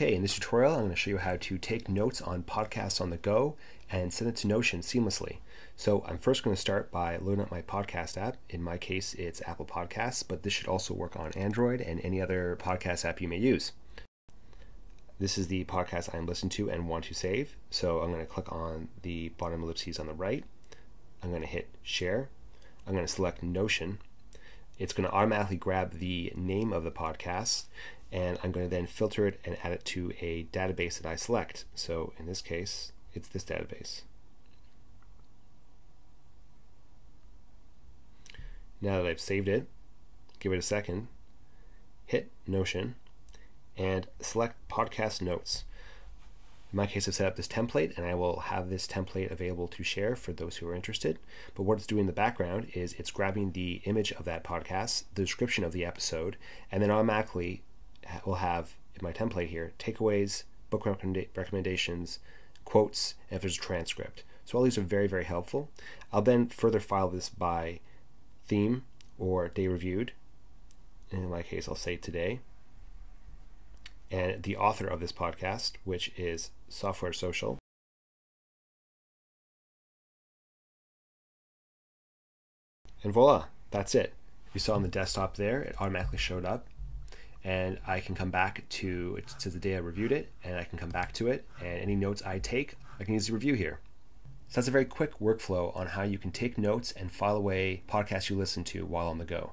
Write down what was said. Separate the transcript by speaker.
Speaker 1: Okay, in this tutorial, I'm going to show you how to take notes on podcasts on the go and send it to Notion seamlessly. So I'm first going to start by loading up my podcast app. In my case, it's Apple Podcasts, but this should also work on Android and any other podcast app you may use. This is the podcast I'm listening to and want to save. So I'm going to click on the bottom ellipses on the right. I'm going to hit share. I'm going to select Notion. It's going to automatically grab the name of the podcast and I'm going to then filter it and add it to a database that I select. So in this case, it's this database. Now that I've saved it, give it a second, hit Notion, and select Podcast Notes. In my case, I've set up this template and I will have this template available to share for those who are interested. But what it's doing in the background is it's grabbing the image of that podcast, the description of the episode, and then automatically will have in my template here takeaways, book recommenda- recommendations, quotes, and if there's a transcript. So all these are very, very helpful. I'll then further file this by theme or day reviewed. In my case, I'll say today. And the author of this podcast, which is Software Social. And voila, that's it. You saw on the desktop there, it automatically showed up and I can come back to it to the day I reviewed it, and I can come back to it, and any notes I take, I can easily review here. So that's a very quick workflow on how you can take notes and file away podcasts you listen to while on the go.